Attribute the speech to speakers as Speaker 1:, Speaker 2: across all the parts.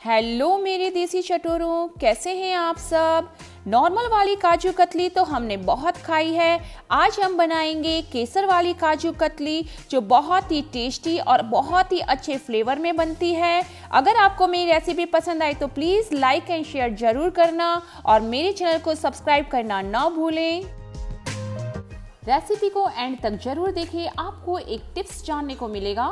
Speaker 1: Hello मेरे देसी चटोरों, कैसे हैं आप सब? नॉर्मल वाली काजू कतली तो हमने बहुत खाई है। आज हम बनाएँगे केसर वाली काजू कतली, जो बहुत ही टेस्टी और बहुत ही अच्छे फ्लेवर में बनती है। अगर आपको मेरी रेसिपी पसंद आई तो प्लीज़ लाइक एंड शेयर ज़रूर करना और मेरे चैनल को सब्सक्राइब करना ना भूलें। रेसिपी को एंड तक ज़रूर देखें। आपको एक टिप्स जानने को मिलेगा।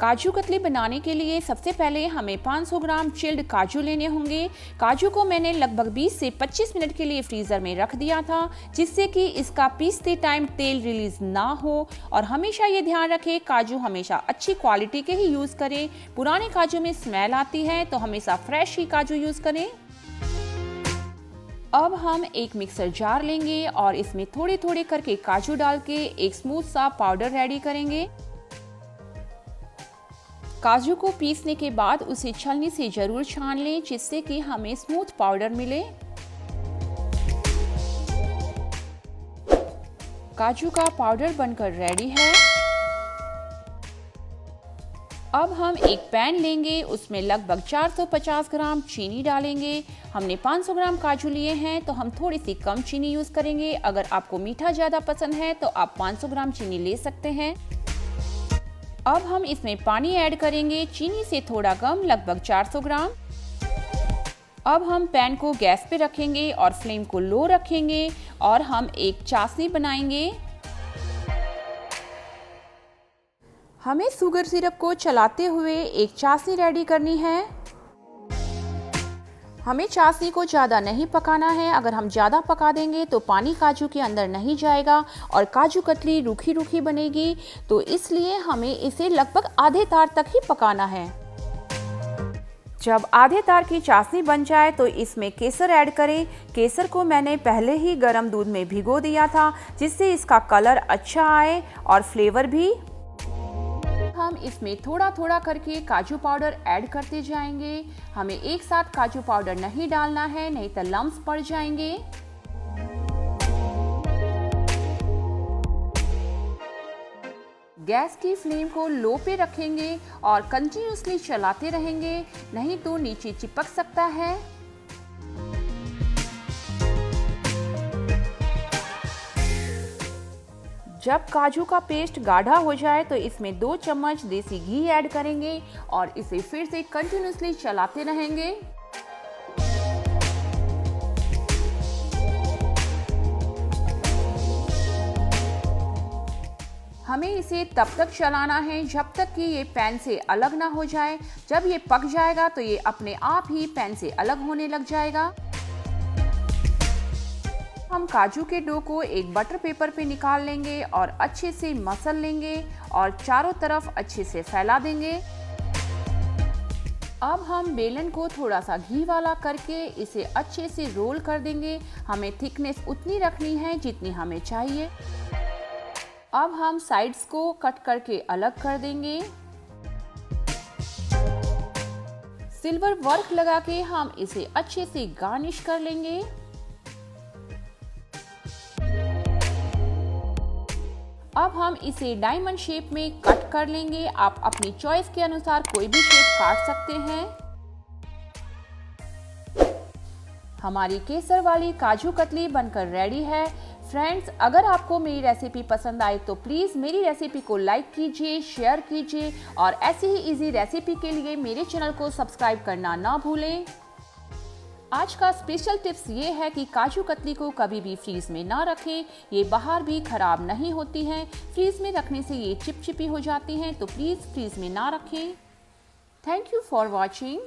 Speaker 1: काजू कतली बनाने के लिए सबसे पहले हमें 500 ग्राम चिल्ड काजू लेने होंगे। काजू को मैंने लगभग 20 से 25 मिनट के लिए फ्रीज़र में रख दिया था, जिससे कि इसका पीसते टाइम तेल रिलीज़ ना हो। और हमेशा ये ध्यान रखें, काजू हमेशा अच्छी क्वालिटी के ही यूज़ करें। पुराने काजू में स्मेल आती है तो हमेशा फ्रेश ही काजू यूज़ करें। अब हम एक मिक्सर जार लेंगे और इसमें थोड़े थोड़े करके काजू डाल के एक स्मूथ सा पाउडर रेडी करेंगे। काजू को पीसने के बाद उसे छलनी से ज़रूर छान लें, जिससे कि हमें स्मूथ पाउडर मिले। काजू का पाउडर बनकर रेडी है। अब हम एक पैन लेंगे, उसमें लगभग 450 ग्राम चीनी डालेंगे। हमने 500 ग्राम काजू लिए हैं तो हम थोड़ी सी कम चीनी यूज़ करेंगे। अगर आपको मीठा ज़्यादा पसंद है तो आप 500 ग्राम चीनी ले सकते हैं। अब हम इसमें पानी ऐड करेंगे। चीनी से थोड़ा कम लगभग 400 ग्राम। अब हम पैन को गैस पे रखेंगे और फ्लेम को लो रखेंगे और हम एक चाशनी बनाएँगे। हमें शुगर सिरप को चलाते हुए एक चाशनी रेडी करनी है। हमें चाशनी को ज़्यादा नहीं पकाना है। अगर हम ज़्यादा पका देंगे तो पानी काजू के अंदर नहीं जाएगा और काजू कतली रूखी रूखी बनेगी। तो इसलिए हमें इसे लगभग आधे तार तक ही पकाना है। जब आधे तार की चाशनी बन जाए तो इसमें केसर ऐड करें। केसर को मैंने पहले ही गर्म दूध में भिगो दिया था, जिससे इसका कलर अच्छा आए और फ्लेवर भी हम इसमें थोड़ा थोड़ा करके काजू पाउडर ऐड करते जाएँगे। हमें एक साथ काजू पाउडर नहीं डालना है, नहीं तो लम्स पड़ जाएँगे। गैस की फ्लेम को लो पे रखेंगे और कंटिन्यूसली चलाते रहेंगे, नहीं तो नीचे चिपक सकता है। जब काजू का पेस्ट गाढ़ा हो जाए तो इसमें दो चम्मच देसी घी ऐड करेंगे और इसे फिर से कंटिन्यूसली चलाते रहेंगे। हमें इसे तब तक चलाना है जब तक कि ये पैन से अलग ना हो जाए। जब ये पक जाएगा तो ये अपने आप ही पैन से अलग होने लग जाएगा। हम काजू के डो को एक बटर पेपर पे निकाल लेंगे और अच्छे से मसल लेंगे और चारों तरफ़ अच्छे से फैला देंगे। अब हम बेलन को थोड़ा सा घी वाला करके इसे अच्छे से रोल कर देंगे। हमें थिकनेस उतनी रखनी है जितनी हमें चाहिए। अब हम साइड्स को कट करके अलग कर देंगे। सिल्वर वर्क लगा के हम इसे अच्छे से गार्निश कर लेंगे। अब हम इसे डायमंड शेप में कट कर लेंगे। आप अपनी चॉइस के अनुसार कोई भी शेप काट सकते हैं। हमारी केसर वाली काजू कतली बनकर रेडी है। फ्रेंड्स अगर आपको मेरी रेसिपी पसंद आए तो प्लीज़ मेरी रेसिपी को लाइक कीजिए शेयर कीजिए और ऐसी ही इजी रेसिपी के लिए मेरे चैनल को सब्सक्राइब करना ना भूलें। आज का स्पेशल टिप्स ये है कि काजू कतली को कभी भी फ्रीज में ना रखें। ये बाहर भी खराब नहीं होती हैं। फ्रीज में रखने से ये चिपचिपी हो जाती हैं तो प्लीज़ फ्रीज में ना रखें। Thank you for watching